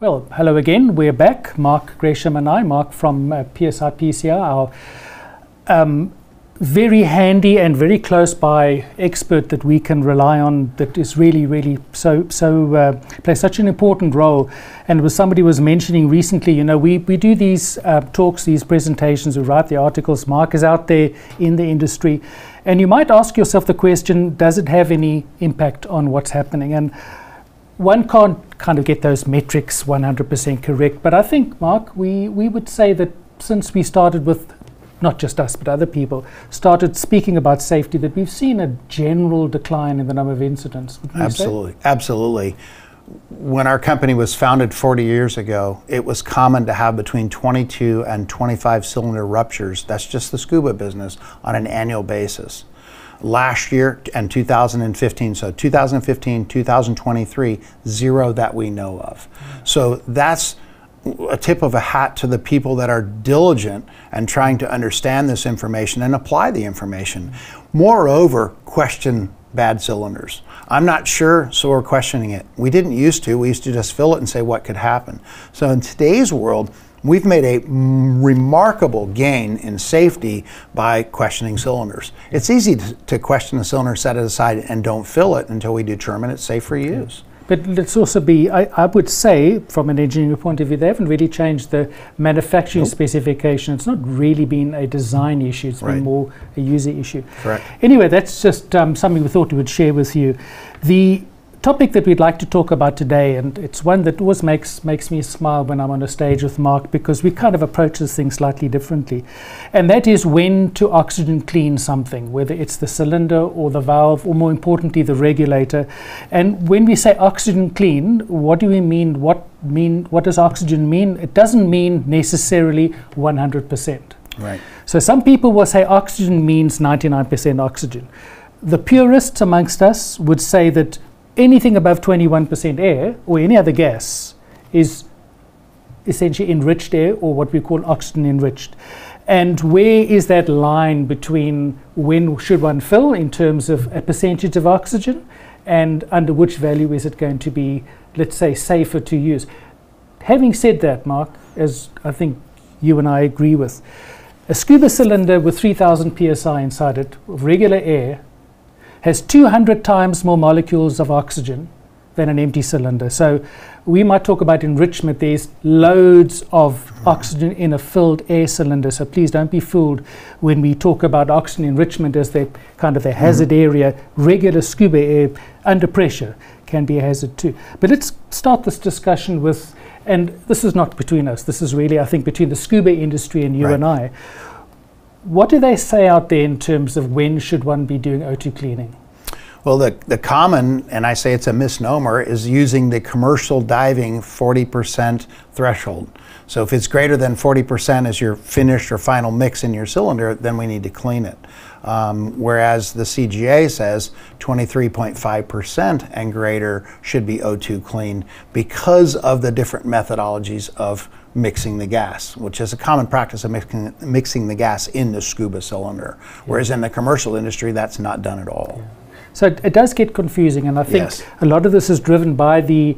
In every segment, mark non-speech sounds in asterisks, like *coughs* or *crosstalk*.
Well, hello again. We're back. Mark Gresham and I, Mark from uh, PSI PCI, our um, very handy and very close by expert that we can rely on that is really really so so uh, plays such an important role and was somebody was mentioning recently you know we, we do these uh, talks these presentations we write the articles mark is out there in the industry and you might ask yourself the question does it have any impact on what's happening and one can't kind of get those metrics 100% correct but i think mark we, we would say that since we started with not just us, but other people, started speaking about safety, that we've seen a general decline in the number of incidents. Absolutely, absolutely. When our company was founded 40 years ago, it was common to have between 22 and 25 cylinder ruptures. That's just the scuba business on an annual basis. Last year and 2015, so 2015, 2023, zero that we know of. So that's a tip of a hat to the people that are diligent and trying to understand this information and apply the information. Moreover, question bad cylinders. I'm not sure, so we're questioning it. We didn't used to. We used to just fill it and say what could happen. So in today's world, we've made a remarkable gain in safety by questioning cylinders. It's easy to, to question a cylinder, set it aside, and don't fill it until we determine it's safe for use. But let's also be, I, I, would say, from an engineering point of view, they haven't really changed the manufacturing nope. specification. It's not really been a design issue, It's right. been more a user issue. Correct. Anyway, that's just um, something we thought we would share with you. The topic that we'd like to talk about today, and it's one that always makes makes me smile when I'm on a stage with Mark because we kind of approach this thing slightly differently, and that is when to oxygen clean something, whether it's the cylinder or the valve, or more importantly the regulator. And when we say oxygen clean, what do we mean? What mean? What does oxygen mean? It doesn't mean necessarily 100%. Right. So some people will say oxygen means 99% oxygen. The purists amongst us would say that anything above 21% air or any other gas is essentially enriched air or what we call oxygen enriched. And where is that line between when should one fill in terms of a percentage of oxygen and under which value is it going to be, let's say, safer to use? Having said that, Mark, as I think you and I agree with, a scuba cylinder with 3000 psi inside it of regular air has 200 times more molecules of oxygen than an empty cylinder. So we might talk about enrichment. There's loads of oxygen in a filled air cylinder. So please don't be fooled when we talk about oxygen enrichment as the kind of the hazard mm-hmm. area. Regular scuba air under pressure can be a hazard too. But let's start this discussion with, and this is not between us. This is really, I think, between the scuba industry and you right. and I what do they say out there in terms of when should one be doing O2 cleaning? Well, the, the common, and I say it's a misnomer, is using the commercial diving 40% threshold. So if it's greater than 40% as your finished or final mix in your cylinder, then we need to clean it. Um, whereas the CGA says 23.5% and greater should be O2 clean because of the different methodologies of mixing the gas, which is a common practice of mixing, mixing the gas in the scuba cylinder. Whereas in the commercial industry, that's not done at all. Yeah. So it, it, does get confusing, and I think yes. a lot of this is driven by the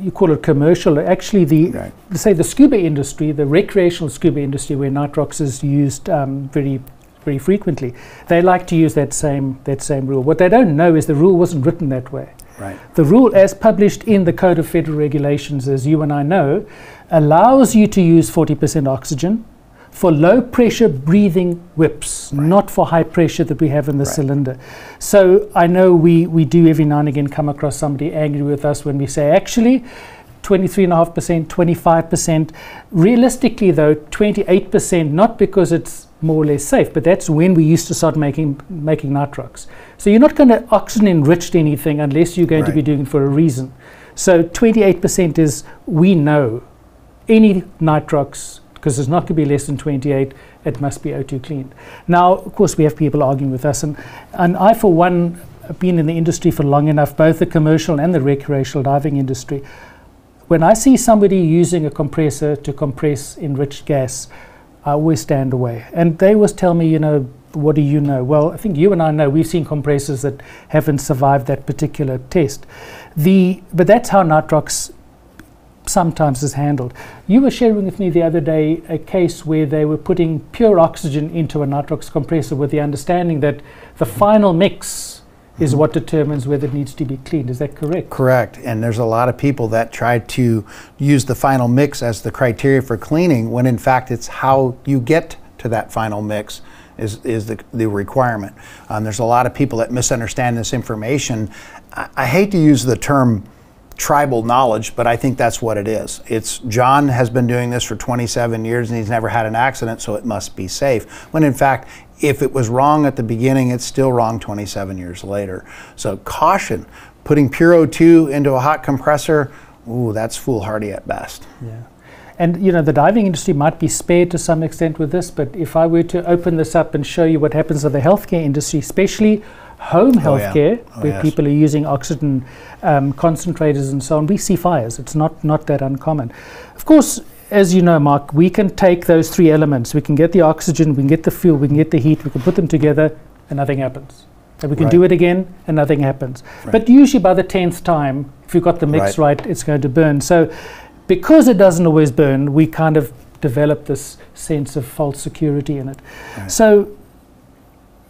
you call it commercial. Actually, the right. say the scuba industry, the recreational scuba industry, where nitrox is used um, very very frequently, they like to use that same that same rule. What they don't know is the rule wasn't written that way. Right. The rule, as published in the Code of Federal Regulations, as you and I know, allows you to use 40% oxygen for low pressure breathing whips, right. not for high pressure that we have in the right. cylinder. So I know we, we do every now and again come across somebody angry with us when we say, actually, 23.5%, 25%. Realistically, though, 28%, not because it's more or less safe, but that's when we used to start making, making nitrox. So you're not going to oxygen enriched anything unless you're going right. to be doing it for a reason. So 28% is, we know, any nitrox because it's not going to be less than 28, it must be O2 cleaned. Now, of course, we have people arguing with us, and, and I, for one, have been in the industry for long enough, both the commercial and the recreational diving industry. When I see somebody using a compressor to compress enriched gas, I always stand away. And they always tell me, you know, what do you know? Well, I think you and I know we've seen compressors that haven't survived that particular test. The, but that's how nitrox sometimes is handled. You were sharing with me the other day a case where they were putting pure oxygen into a nitrox compressor with the understanding that the final mix is what determines whether it needs to be cleaned. Is that correct? Correct. And there's a lot of people that try to use the final mix as the criteria for cleaning when in fact it's how you get to that final mix is, is the, the requirement. Um, there's a lot of people that misunderstand this information. I, I hate to use the term tribal knowledge, but I think that's what it is. It's John has been doing this for 27 years and he's never had an accident, so it must be safe. When in fact, if it was wrong at the beginning, it's still wrong 27 years later. So caution, putting pure O2 into a hot compressor, ooh, that's foolhardy at best. Yeah. And you know the diving industry might be spared to some extent with this, but if I were to open this up and show you what happens in the healthcare industry, especially home healthcare, Oh, yeah. Oh, where yes. people are using oxygen um, concentrators and so on, we see fires. It's not not that uncommon. Of course, as you know, Mark, we can take those three elements. We can get the oxygen, we can get the fuel, we can get the heat. We can put them together, and nothing happens. And we can do it again, and nothing happens. Right. But usually by the tenth time, if you've got the mix Right. right, it's going to burn. So, because it doesn't always burn, we kind of develop this sense of false security in it. Right. So,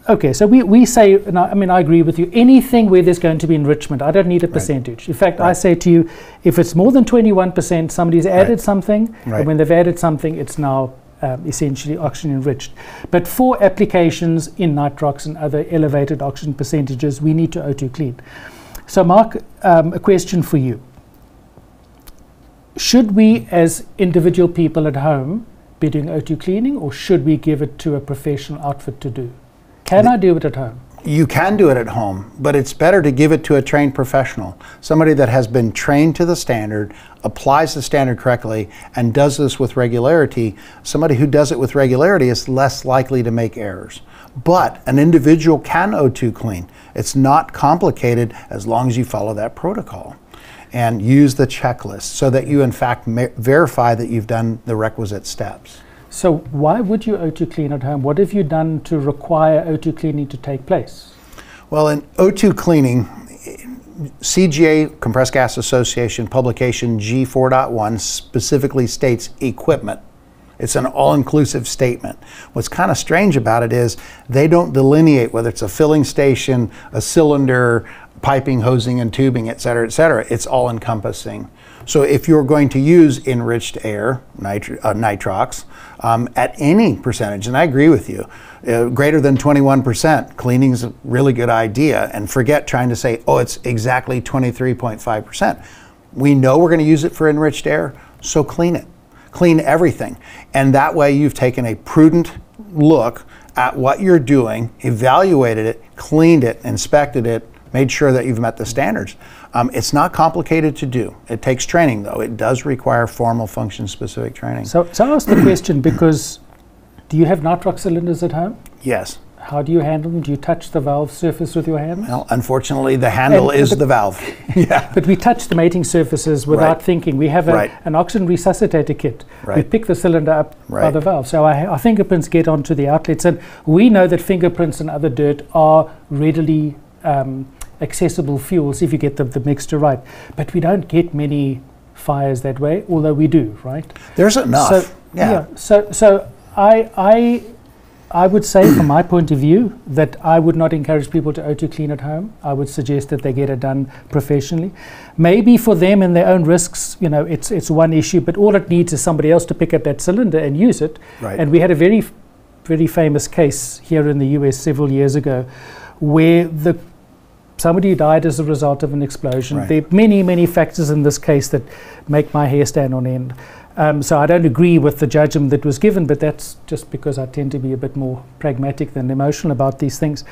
okay, so we, we say, and I, I mean, I agree with you, anything where there's going to be enrichment, I don't need a Right. percentage. In fact, I say to you, if it's more than 21%, somebody's added Right. something, Right. and when they've added something, it's now um, essentially oxygen enriched. But for applications in nitrox and other elevated oxygen percentages, we need to O2 clean. So, Mark, um, a question for you. Should we, as individual people at home, be doing O2 cleaning, or should we give it to a professional outfit to do? Can I do it at home? You can do it at home, but it's better to give it to a trained professional, somebody that has been trained to the standard, applies the standard correctly, and does this with regularity. Somebody who does it with regularity is less likely to make errors. But an individual can O2 clean. It's not complicated as long as you follow that protocol and use the checklist so that you, in fact, verify that you've done the requisite steps. So, why would you O2 clean at home? What have you done to require O2 cleaning to take place? Well, in O2 cleaning, CGA, Compressed Gas Association publication G4.1 specifically states equipment. It's an all inclusive statement. What's kind of strange about it is they don't delineate whether it's a filling station, a cylinder, piping, hosing, and tubing, et cetera, et cetera. It's all encompassing. So if you're going to use enriched air, nitro, uh, nitrox, um, at any percentage, and I agree with you, uh, greater than 21%, cleaning is a really good idea. And forget trying to say, oh, it's exactly 23.5%. We know we're going to use it for enriched air, so clean it. Clean everything. And that way you've taken a prudent look at what you're doing, evaluated it, cleaned it, inspected it, made sure that you've met the standards. Um, it's not complicated to do. It takes training, though. It does require formal function specific training. So, so I asked the question *clears throat* because do you have nitrox cylinders at home? yes. How do you handle them? Do you touch the valve surface with your hands? Well, unfortunately, the handle And is the- the valve. *laughs* *laughs* yeah. But we touch the mating surfaces without Right. thinking. We have a, Right. an oxygen resuscitator kit. Right. We pick the cylinder up by the valve. So our, our fingerprints get onto the outlets. And we know that fingerprints and other dirt are readily um, accessible fuels if you get the, the mixture right. But we don't get many fires that way, although we do, right? There's enough. So, yeah. So, so I, I, I would say, from my point of view, that I would not encourage people to O2 clean at home. I would suggest that they get it done professionally. Maybe for them and their own risks, you know, it's it's one issue, but all it needs is somebody else to pick up that cylinder and use it. Right. And we had a very, very famous case here in the U.S. several years ago, where the somebody died as a result of an explosion. Right. There are many, many factors in this case that make my hair stand on end. Um, so I don't agree with the judgment that was given, but that's just because I tend to be a bit more pragmatic than emotional about these things.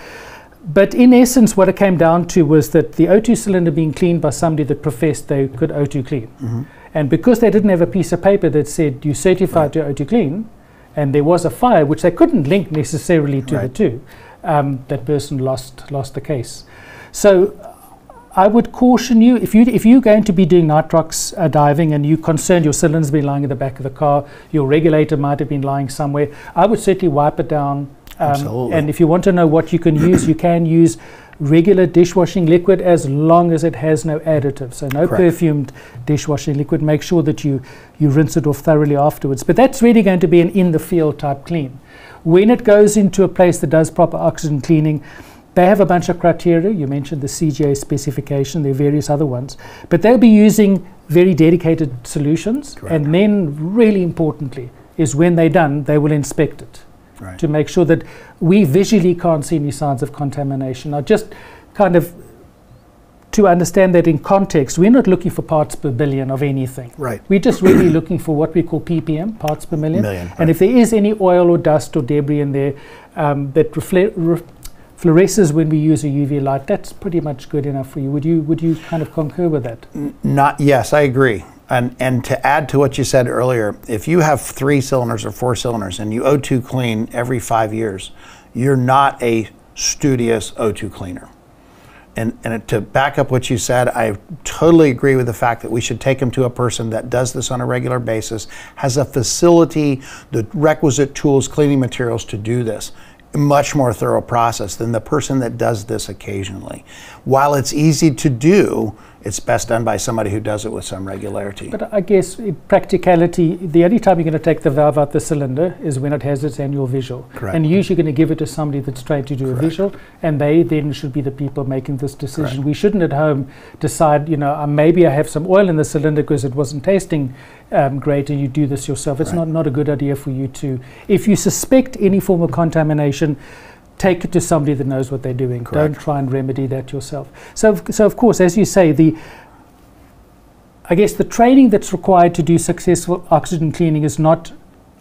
But in essence, what it came down to was that the O2 cylinder being cleaned by somebody that professed they could O2 clean. Mhm. And because they didn't have a piece of paper that said you certified to O2 clean, and there was a fire which they couldn't link necessarily to the two, um, that person lost lost the case. So I would caution you if you if you're going to be doing nitrox uh, diving and you're concerned your cylinder's been lying in the back of the car, your regulator might have been lying somewhere. I would certainly wipe it down. Um. And if you want to know what you can use, you can use regular dishwashing liquid as long as it has no additives. So no Correct. perfumed dishwashing liquid. Make sure that you, you rinse it off thoroughly afterwards. But that's really going to be an in the field type clean. When it goes into a place that does proper oxygen cleaning, they have a bunch of criteria. You mentioned the CGA specification, there are various other ones. But they'll be using very dedicated solutions. Correct. And then, really importantly, is when they're done, they will inspect it Right. to make sure that we visually can't see any signs of contamination. Now, just kind of to understand that in context, we're not looking for parts per billion of anything. Right. We're just really *coughs* looking for what we call ppm, parts per million. Million, And right. if there is any oil or dust or debris in there um, that refle- re- fluoresces when we use a UV light, that's pretty much good enough for you. Would you would you kind of concur with that? Not yes, I agree. And and to add to what you said earlier, if you have three cylinders or four cylinders and you O2 clean every five years, you're not a studious O2 cleaner. And, and to back up what you said, I totally agree with the fact that we should take them to a person that does this on a regular basis, has a facility, the requisite tools, cleaning materials to do this. Much more thorough process than the person that does this occasionally. While it's easy to do, it's best done by somebody who does it with some regularity. But I guess practicality, the only time you're going to take the valve out the cylinder is when it has its annual visual. Correct. And usually you're going to give it to somebody that's trained to do Correct. a visual, and they then should be the people making this decision. Correct. We shouldn't at home decide, you know, uh, maybe I have some oil in the cylinder because it wasn't tasting um, great, and you do this yourself. It's not, not a good idea for you to. If you suspect any form of contamination, take it to somebody that knows what they're doing. Don't try and remedy that yourself. So, of- so of course, as you say, the I guess the training that's required to do successful oxygen cleaning is not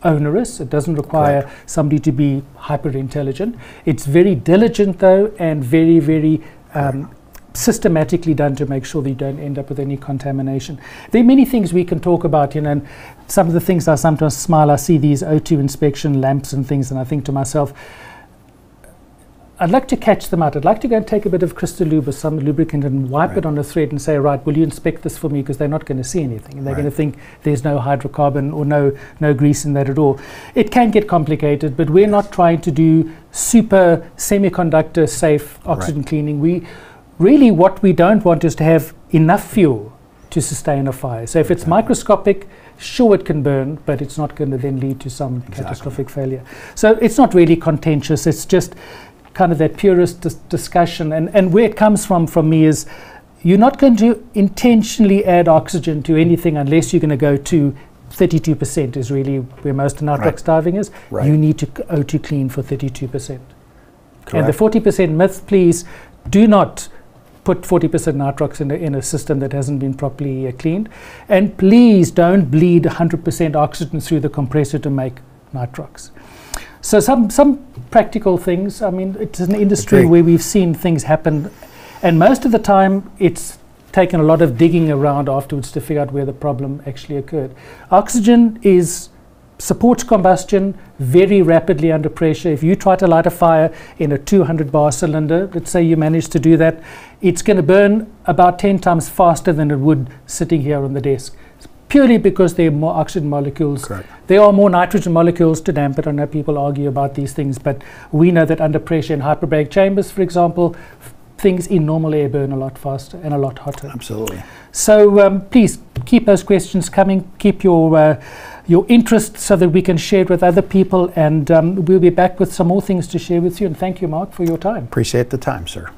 onerous. It doesn't require somebody to be hyper intelligent. It's very diligent, though, and very, very um, systematically done to make sure that you don't end up with any contamination. There are many things we can talk about, you know, and some of the things I sometimes smile. I see these O2 inspection lamps and things, and I think to myself, I'd like to catch them out. I'd like to go and take a bit of Christo-Lube or some lubricant and wipe Right. it on a thread and say, right, will you inspect this for me? Because they're not going to see anything. And they're Right. going to think there's no hydrocarbon or no, no grease in that at all. It can get complicated, but we're not trying to do super semiconductor safe oxygen cleaning. We really, what we don't want is to have enough fuel to sustain a fire. So if it's Exactly. microscopic, sure it can burn, but it's not going to then lead to some Exactly. catastrophic failure. So it's not really contentious. It's just kind of that purist dis- discussion. And, and where it comes from from me is you're not going to intentionally add oxygen to anything unless you're going to go to 32% is really where most nitrox Right. diving is. Right. You need to c- O2 clean for 32%. And the 40% myth, please do not put 40% nitrox in a, in a system that hasn't been properly uh, cleaned. And please don't bleed 100% oxygen through the compressor to make nitrox. So some, some practical things. I mean, it's an industry Agree. where we've seen things happen, and most of the time it's taken a lot of digging around afterwards to figure out where the problem actually occurred. Oxygen is supports combustion very rapidly under pressure. If you try to light a fire in a 200 bar cylinder, let's say you manage to do that, it's going to burn about 10 times faster than it would sitting here on the desk. Purely because there are more oxygen molecules Correct. there are more nitrogen molecules to dampen. I know people argue about these things, but we know that under pressure in hyperbaric chambers, for example, things in normal air burn a lot faster and a lot hotter. Absolutely. So um, please keep those questions coming. Keep your uh, your interest so that we can share it with other people, and um, we'll be back with some more things to share with you. And thank you, Mark, for your time. Appreciate the time, sir.